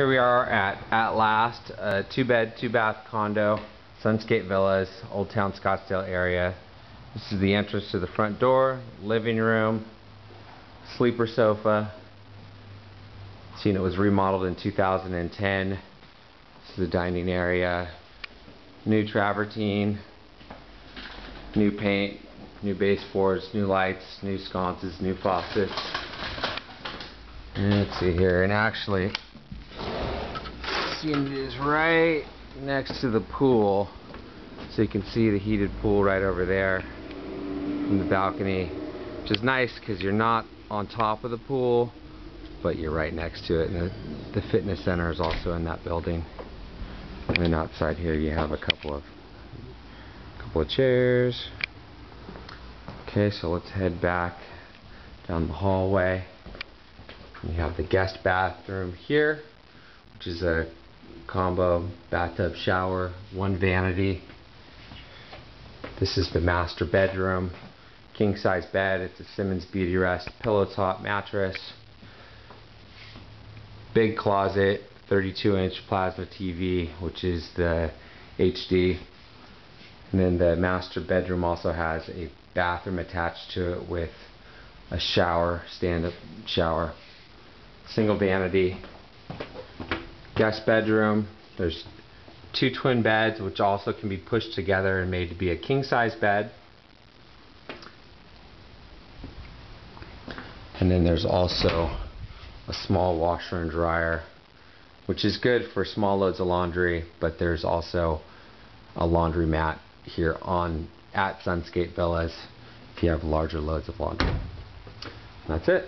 Here we are at At Last, a two bed, two bath condo, Sunscape Villas, Old Town Scottsdale area. This is the entrance to the front door, living room, sleeper sofa. Seen it was remodeled in 2010. This is the dining area. New travertine, new paint, new baseboards, new lights, new sconces, new faucets. Let's see here, and actually it is right next to the pool so you can see the heated pool right over there from the balcony which is nice because you're not on top of the pool but you're right next to it. And the, the fitness center is also in that building. And then outside here you have a couple of couple of chairs. Okay so let's head back down the hallway. You have the guest bathroom here which is a combo bathtub shower, one vanity. This is the master bedroom, king size bed. It's a Simmons Beautyrest pillow top mattress. Big closet, 32 inch plasma TV, which is the HD. And then the master bedroom also has a bathroom attached to it with a shower, stand-up shower. Single vanity, guest bedroom. There's two twin beds which also can be pushed together and made to be a king size bed. And then there's also a small washer and dryer which is good for small loads of laundry but there's also a laundry mat here on at Sunscape Villas if you have larger loads of laundry. That's it.